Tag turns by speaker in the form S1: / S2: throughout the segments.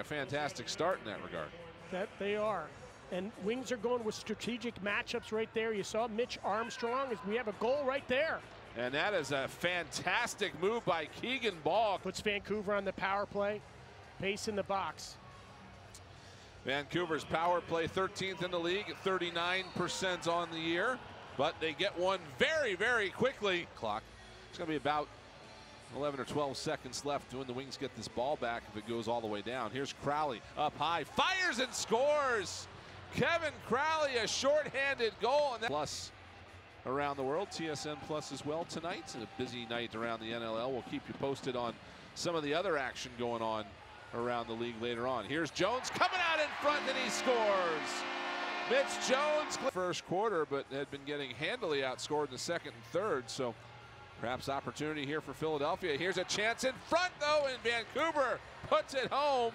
S1: a fantastic start in that regard.
S2: That they are. And Wings are going with strategic matchups right there. You saw Mitch Armstrong we have a goal right there.
S1: And that is a fantastic move by Keegan Bal.
S2: Puts Vancouver on the power play. Pace in the box.
S1: Vancouver's power play 13th in the league 39% on the year. But they get one very, very quickly. Clock. It's going to be about 11 or 12 seconds left when the Wings get this ball back if it goes all the way down. Here's Crowley up high, fires and scores. Kevin Crowley, a shorthanded goal. And Plus around the world, TSN Plus as well tonight. A busy night around the NLL. We'll keep you posted on some of the other action going on around the league later on. Here's Jones coming out in front and he scores. Mitch Jones first quarter, but had been getting handily outscored in the second and third. So perhaps opportunity here for Philadelphia. Here's a chance in front though, and Vancouver puts it home.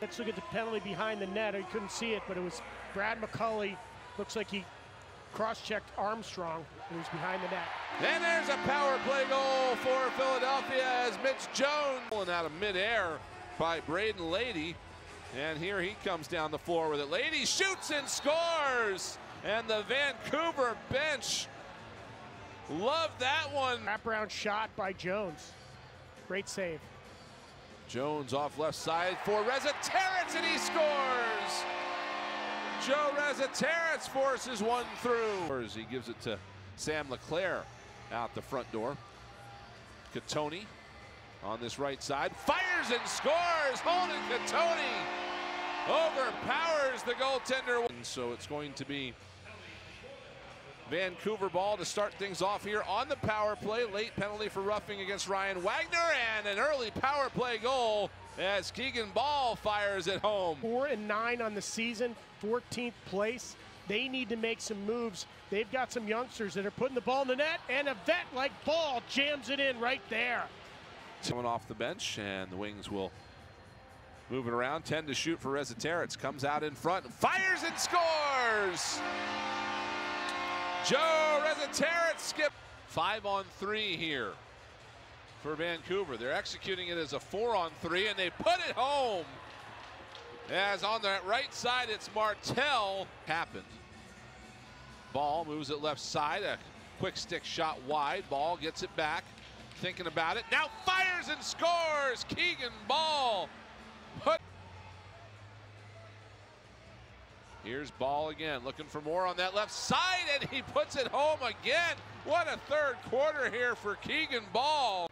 S2: Let's look at the penalty behind the net. I couldn't see it, but it was Brad McCauley. Looks like he cross-checked Armstrong, who was behind the net.
S1: And there's a power play goal for Philadelphia as Mitch Jones pulling out of midair by Braden Lady. And here he comes down the floor with it. Lady shoots and scores. And the Vancouver bench love that one.
S2: Wraparound shot by Jones. Great save.
S1: Jones off left side for Reza Terrence, and he scores. Joe Resetarits forces one through. He gives it to Sam LeClaire out the front door. Cattoni on this right side fires and scores. Holden Cattoni overpowers the goaltender. And So it's going to be Vancouver ball to start things off here on the power play. Late penalty for roughing against Ryan Wagner and an early power play goal as Keegan Bal fires at home.
S2: Four and nine on the season, 14th place. They need to make some moves. They've got some youngsters that are putting the ball in the net, and a vet like Bal jams it in right there.
S1: Coming off the bench, and the Wings will move it around. 10 to shoot for Reza Comes out in front, fires and scores! Joe Resetarits skip five on three here for Vancouver. They're executing it as a four on three, and they put it home. As on the right side, it's Martell. Happened. Bal moves it left side. A quick stick shot wide. Bal gets it back. Thinking about it. Now fires and scores. Keegan Bal. Put Here's Bal again, looking for more on that left side, and he puts it home again. What a third quarter here for Keegan Bal.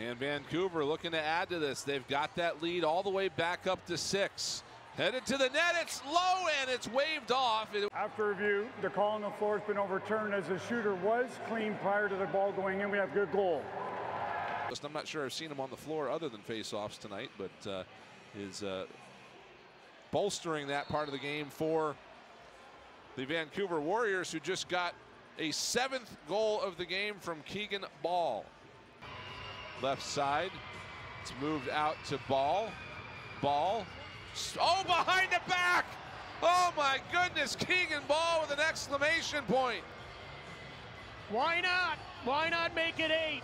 S1: And Vancouver looking to add to this. They've got that lead all the way back up to six. Headed to the net, it's low and it's waved off.
S3: After review, the call on the floor has been overturned as the shooter was clean prior to the ball going in. We have good goal.
S1: I'm not sure I've seen him on the floor other than face-offs tonight, but uh, his uh, bolstering that part of the game for the Vancouver Warriors, who just got a seventh goal of the game from Keegan Bal. Left side, it's moved out to Bal. Bal, oh, behind the back! Oh my goodness, Keegan Bal with an exclamation point.
S2: Why not? Why not make it eight?